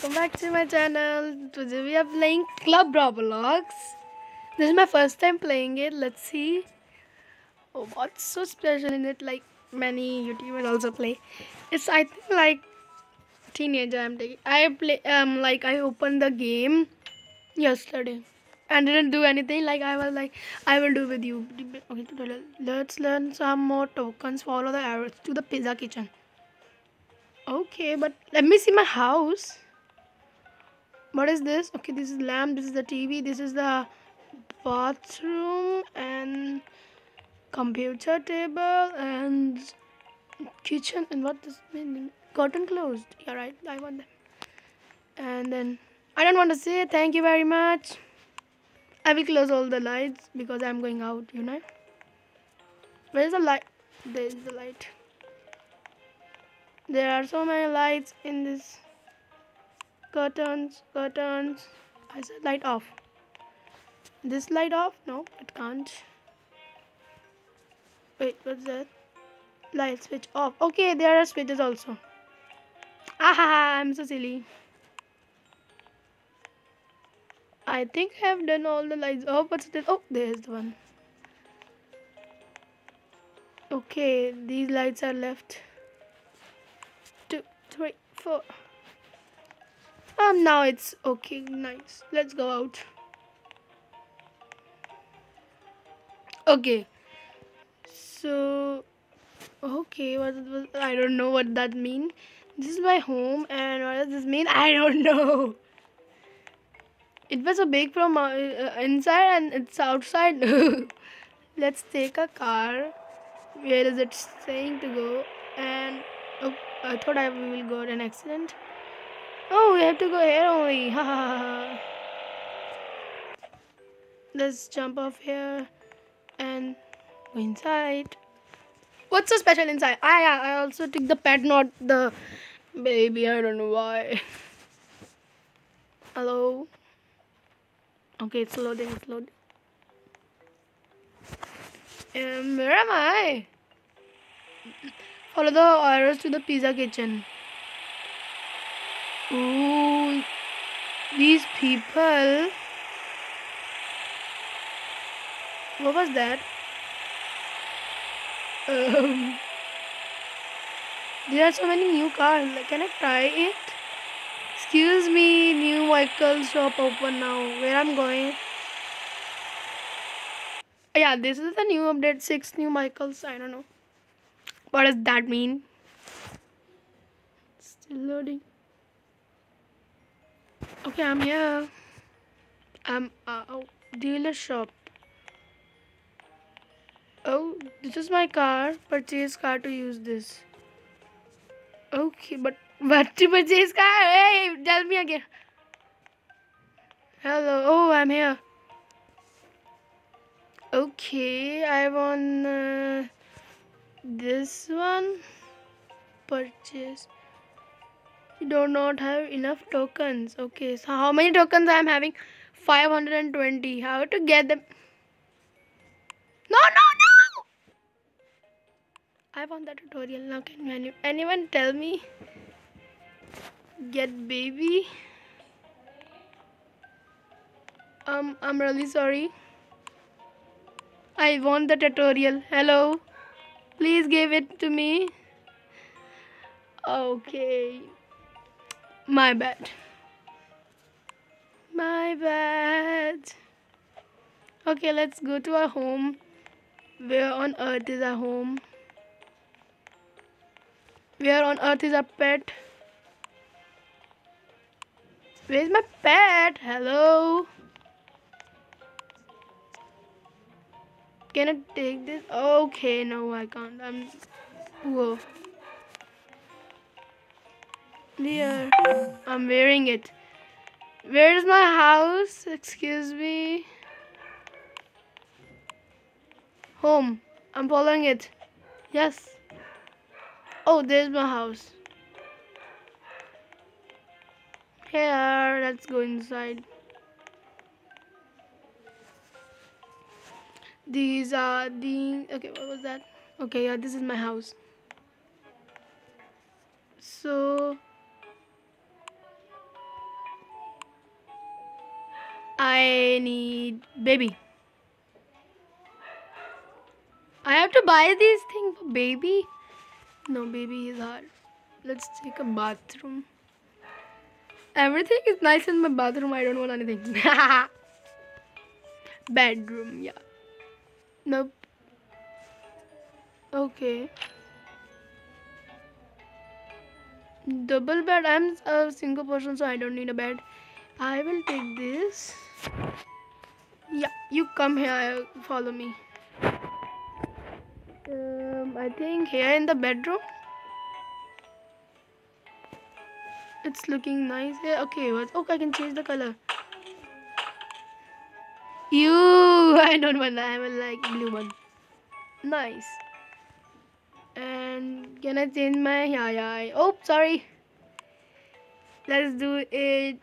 welcome back to my channel. Today we are playing Club Roblox. This is my first time playing it. Let's see. Oh, what's so special in it? Like many YouTubers also play. It's I think like teenager I'm taking. I play um like I opened the game yesterday and didn't do anything. Like I was like I will do with you. Okay, let's learn some more tokens. Follow the arrows to the pizza kitchen. Okay, but let me see my house. What is this? Okay, this is lamp. This is the TV. This is the bathroom and computer table and kitchen. And what does mean? Curtain closed. Yeah, right. I want them. And then I don't want to say thank you very much. I will close all the lights because I'm going out. You know. Where is the light? There is the light. There are so many lights in this curtains, curtains. I said light off. This light off? No, it can't. Wait, what's that? Light switch off. Okay, there are switches also. Ah, I'm so silly. I think I have done all the lights off. What's this? Oh, there's the one. Okay, these lights are left three, four. Um, now it's okay, nice. Let's go out. Okay. So, okay, what was, I don't know what that mean. This is my home, and what does this mean? I don't know. It was a big from uh, uh inside and it's outside. Let's take a car. Where is it saying to go? And oh, I thought I will go an accident. Oh, we have to go here only. Let's jump off here and go inside. What's so special inside? Ah, yeah, I also took the pet, not the baby. I don't know why. Hello. Okay, it's loading. It's loading. Um, where am I? Follow the arrows to the pizza kitchen. Ooh, these people. What was that? Um, there are so many new cars. Can I try it? Excuse me, new vehicle shop open now. Where I'm going? Yeah, this is the new update. Six new vehicles. I don't know. What does that mean? Still loading. Okay, I'm here. I'm uh, oh, dealer shop. Oh, this is my car. Purchase car to use this. Okay, but what to purchase car? Hey, tell me again. Hello. Oh, I'm here. Okay, I want. Uh, this one purchase you do not have enough tokens. Okay so how many tokens i am having? 520 how to get them? No no no! I want that tutorial. Now can anyone tell me? Get baby. Um i'm really sorry. I want the tutorial. Hello? Please give it to me. Okay. My bad. My bad. Okay, let's go to our home. Where on earth is our home? Where on earth is our pet? Where's my pet? Hello? Can I take this? Okay, no, I can't. I'm. Whoa. Here. I'm wearing it. Where's my house? Excuse me. Home. I'm following it. Yes. Oh, there's my house. Here, let's go inside. these are the okay what was that okay yeah this is my house so I need baby. I have to buy these things for baby. No, baby is hard. Let's take a bathroom. Everything is nice in my bathroom. I don't want anything. Bedroom, yeah. Nope. Okay. Double bed. I'm a single person, so I don't need a bed. I will take this. Yeah, you come here. Follow me. Um, I think here in the bedroom. It's looking nice here. Okay, what? Okay, I can change the color. You, I don't want that. I will like blue one. Nice. And can I change my? Yeah, yeah. Oh, sorry. Let's do it.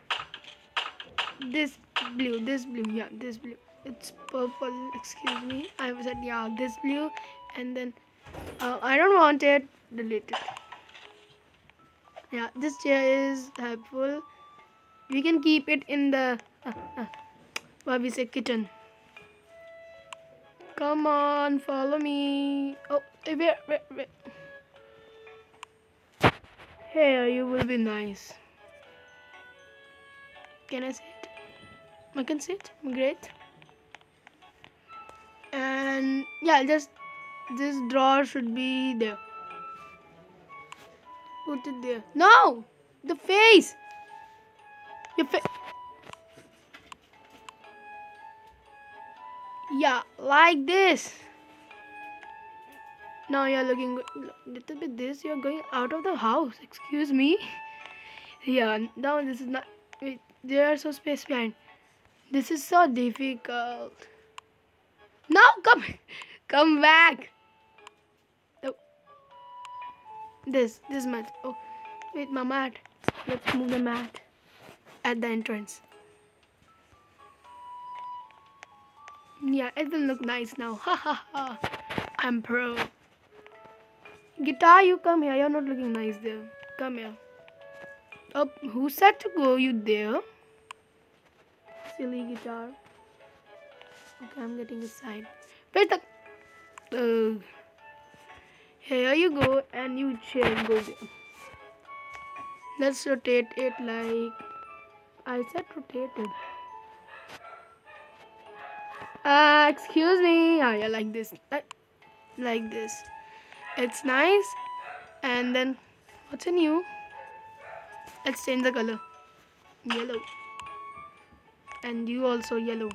This blue. This blue. Yeah, this blue. It's purple. Excuse me. I said yeah. This blue, and then uh, I don't want it. Delete it. Yeah, this chair is helpful. We can keep it in the. Uh, uh, what kitchen. Come on, follow me. Oh, wait, wait, wait. Here, you will be nice. Can I sit? I can sit. Great. And yeah, just this drawer should be there. Put it there. No, the face. Your face. Yeah, like this. Now you're looking. Little bit this. You're going out of the house. Excuse me. Yeah. Now this is not. Wait, there are so space behind. This is so difficult. Now come, come back. This, this mat. Oh, wait, my mat. Let's move the mat at the entrance. Yeah, it will look nice now. Ha ha ha. I'm pro. Guitar, you come here. You're not looking nice there. Come here. Oh, who said to go? You there? Silly guitar. Okay, I'm getting a side. Where's the... Uh, here you go and you chair go. Let's rotate it like... I said rotate it. Uh, excuse me. Oh, yeah, like this. Like, like this. It's nice. And then, what's in you? Let's change the color. Yellow. And you also yellow.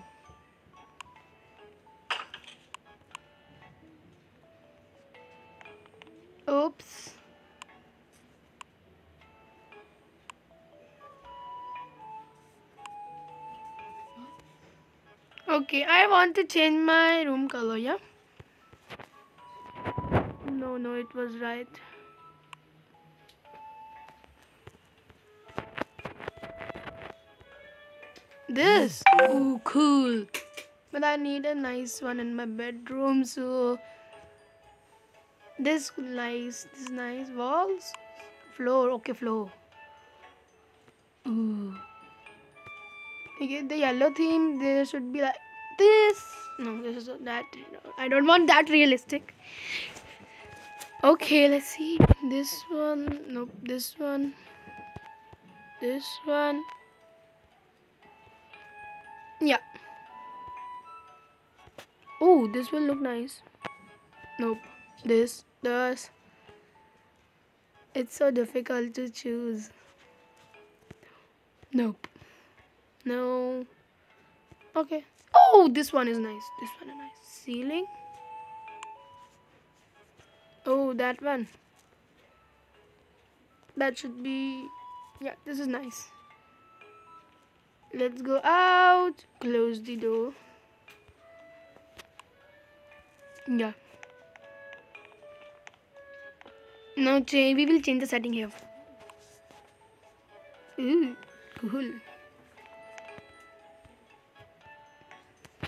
Oops. Okay, I want to change my room color, yeah? No, no, it was right. This? Oh, cool. But I need a nice one in my bedroom, so this nice, this nice walls, floor, okay, floor. Ooh. Okay, the yellow theme there should be like this. No, this is that. I don't want that realistic. Okay, let's see. This one. Nope. This one. This one. Yeah. Oh, this will look nice. Nope. This does. It's so difficult to choose. Nope. No. Okay. Oh, this one is nice. This one is nice. Ceiling. Oh, that one. That should be... Yeah, this is nice. Let's go out. Close the door. Yeah. Now change. We will change the setting here. Ooh, cool.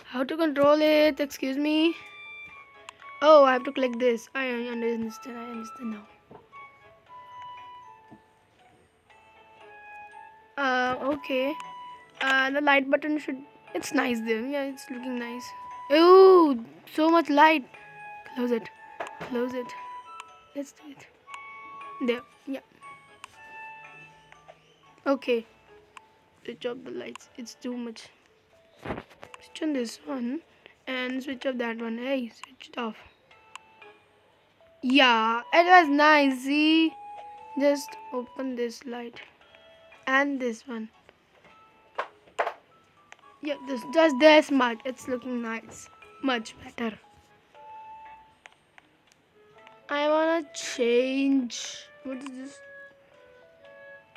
How to control it? Excuse me. Oh, I have to click this. I understand. I understand now. Uh, okay. Uh, the light button should. It's nice there. Yeah, it's looking nice. Oh, so much light. Close it. Close it. Let's do it. There. Yeah. Okay. Switch off the lights. It's too much. Switch on this one and switch off that one. Hey, switch it off. Yeah, it was nice. See? Just open this light and this one. Yeah, this just this much. It's looking nice. Much better. I wanna change. What is this?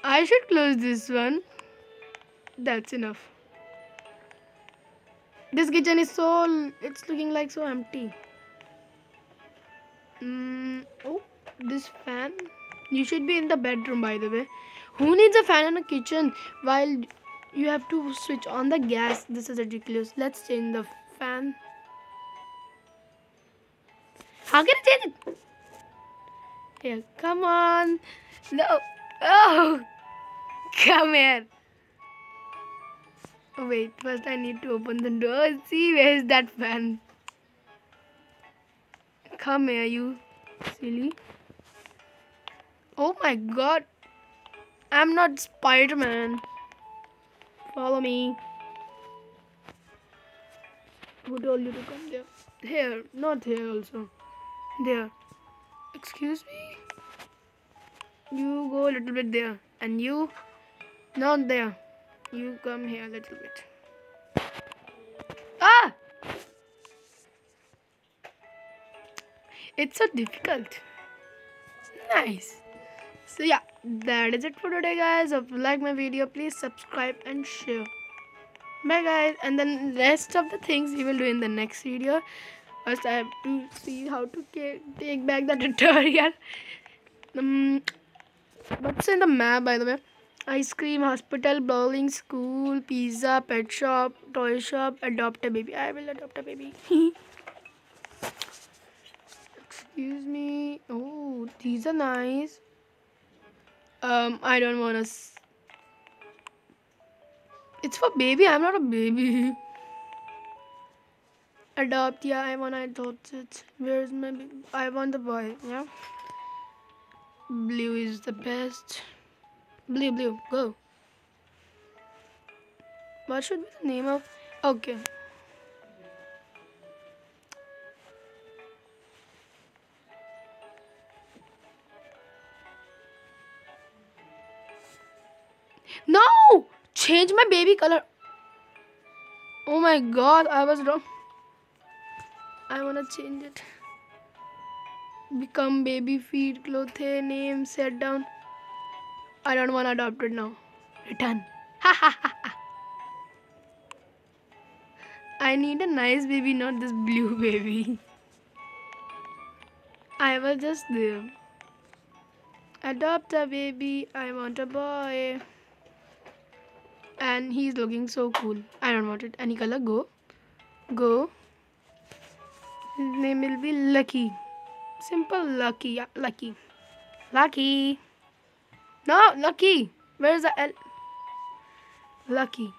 I should close this one. That's enough. This kitchen is so. It's looking like so empty. Mm, oh, this fan. You should be in the bedroom, by the way. Who needs a fan in a kitchen while you have to switch on the gas? This is ridiculous. Let's change the fan. How can I change it? Here, come on. No. Oh, come here. Oh, wait, first I need to open the door. See, where is that fan? Come here, you silly. Oh my god. I'm not Spider Man. Follow me. Who told you to come there? Here, not here also. There. Excuse me? You go a little bit there. And you, not there. You come here a little bit. Ah! It's so difficult. Nice. So yeah, that is it for today guys. If you like my video, please subscribe and share. Bye guys. And then rest of the things we will do in the next video. First I have to see how to take back the tutorial. Um, what's in the map by the way? Ice cream, hospital, bowling, school, pizza, pet shop, toy shop, adopt a baby. I will adopt a baby. Excuse me. Oh, these are nice. Um, I don't want to. It's for baby. I'm not a baby. Adopt. Yeah, I want to adopt it. Where's my? I want the boy. Yeah. Blue is the best. Blue, blue, go. What should be the name of? Okay. Change my baby color. Oh my god, I was wrong. I wanna change it. Become baby feed, clothe, name, set down. I don't wanna adopt it now. Return. I need a nice baby, not this blue baby. I was just there. Adopt a baby. I want a boy and he's looking so cool. I don't want it. Any color? Go. Go. His name will be lucky. Simple lucky. Yeah lucky. Lucky. No lucky. Where's the l? Lucky.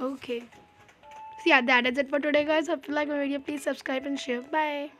Okay. So yeah that is it for today guys. Hope you like my video. Please subscribe and share. Bye